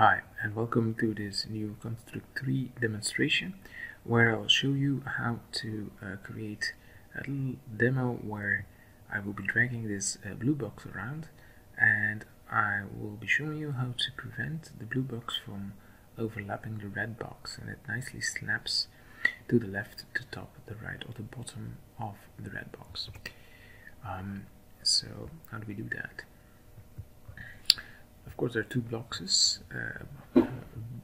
Hi and welcome to this new Construct 3 demonstration where I'll show you how to uh, create a little demo where I will be dragging this uh, blue box around and I will be showing you how to prevent the blue box from overlapping the red box and it nicely snaps to the left, the top, the right or the bottom of the red box. Um, so how do we do that? Of course, there are two boxes, uh,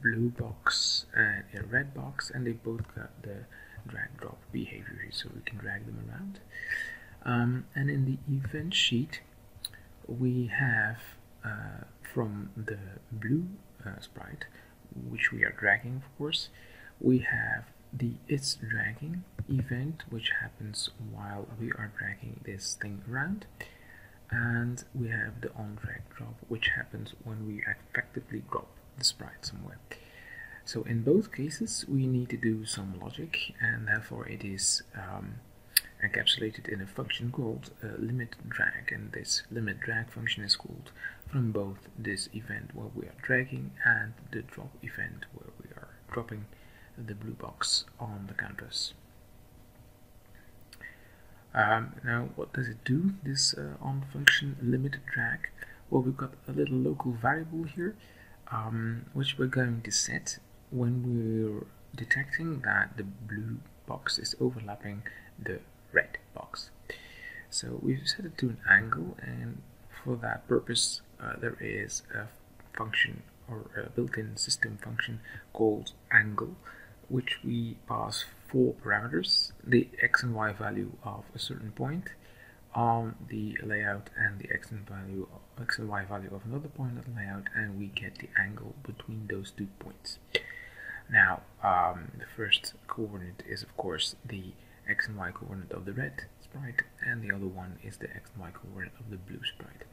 blue box and a red box, and they both got the drag drop behavior, so we can drag them around. Um, and in the event sheet, we have uh, from the blue uh, sprite, which we are dragging, of course, we have the it's dragging event, which happens while we are dragging this thing around and we have the on drag drop which happens when we effectively drop the sprite somewhere so in both cases we need to do some logic and therefore it is um, encapsulated in a function called uh, limit drag and this limit drag function is called from both this event where we are dragging and the drop event where we are dropping the blue box on the canvas. Um, now, what does it do, this uh, on function limited drag? Well, we've got a little local variable here, um, which we're going to set when we're detecting that the blue box is overlapping the red box. So we've set it to an angle, and for that purpose, uh, there is a function or a built-in system function called angle, which we pass four parameters, the x and y value of a certain point on the layout and the x and value x and y value of another point the layout and we get the angle between those two points. Now um, the first coordinate is of course the x and y coordinate of the red sprite and the other one is the x and y coordinate of the blue sprite.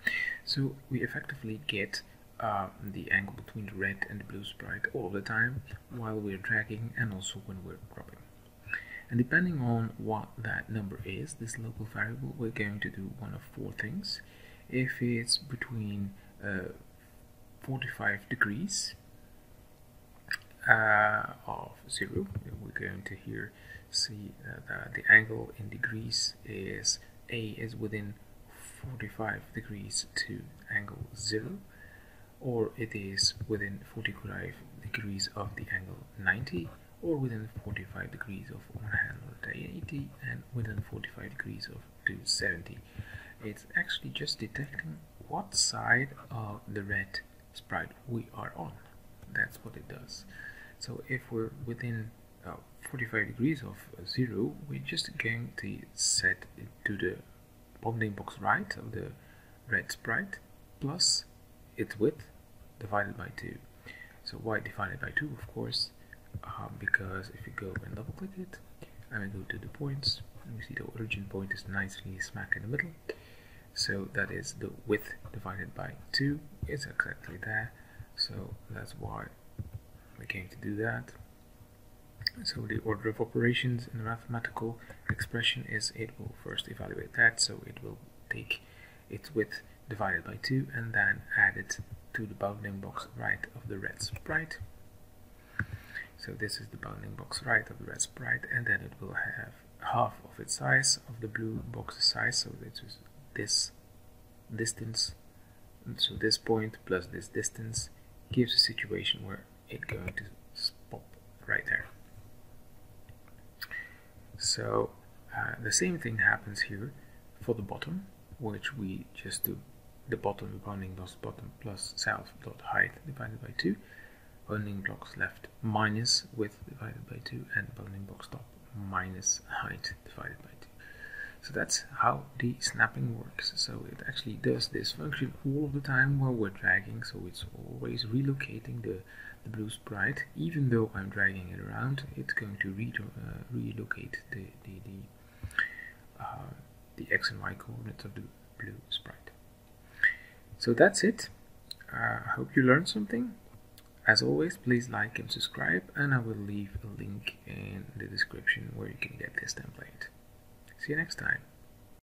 So we effectively get uh, the angle between the red and the blue sprite all the time while we're dragging and also when we're dropping. And depending on what that number is, this local variable, we're going to do one of four things. If it's between uh, 45 degrees uh, of zero, we're going to here see uh, that the angle in degrees is A is within 45 degrees to angle zero, or it is within 45 degrees of the angle 90, or within 45 degrees of 180 and within 45 degrees of 270. It's actually just detecting what side of the red sprite we are on. That's what it does. So if we're within uh, 45 degrees of zero, we're just going to set it to the bounding box right of the red sprite plus its width divided by 2. So y divided by 2, of course, um, because if you go and double click it and we go to the points and we see the origin point is nicely smack in the middle. So that is the width divided by 2 it's exactly there. So that's why we came to do that. So the order of operations in the mathematical expression is it will first evaluate that so it will take its width divided by 2 and then add it to the bounding box right of the red sprite so this is the bounding box right of the red sprite and then it will have half of its size of the blue box size. So this is this distance. So this point plus this distance gives a situation where it's going to pop right there. So uh, the same thing happens here for the bottom which we just do the bottom bounding box bottom plus self dot height divided by 2 bounding box left minus width divided by 2 and bounding box top minus height divided by 2. So that's how the snapping works. So it actually does this function all the time while we're dragging, so it's always relocating the, the blue sprite. Even though I'm dragging it around, it's going to re uh, relocate the, the, the, uh, the x and y coordinates of the blue sprite. So that's it. I uh, hope you learned something. As always, please like and subscribe, and I will leave a link in the description where you can get this template. See you next time.